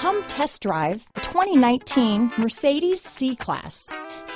Come test drive the 2019 Mercedes C-Class.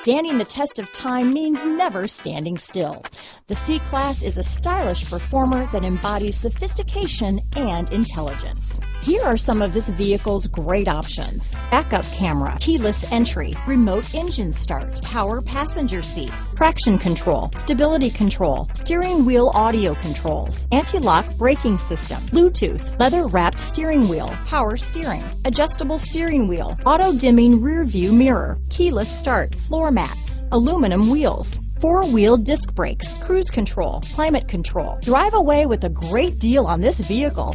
Standing the test of time means never standing still. The C-Class is a stylish performer that embodies sophistication and intelligence. Here are some of this vehicle's great options. Backup camera, keyless entry, remote engine start, power passenger seat, traction control, stability control, steering wheel audio controls, anti-lock braking system, Bluetooth, leather wrapped steering wheel, power steering, adjustable steering wheel, auto dimming rear view mirror, keyless start, floor mats, aluminum wheels, four-wheel disc brakes, cruise control, climate control. Drive away with a great deal on this vehicle.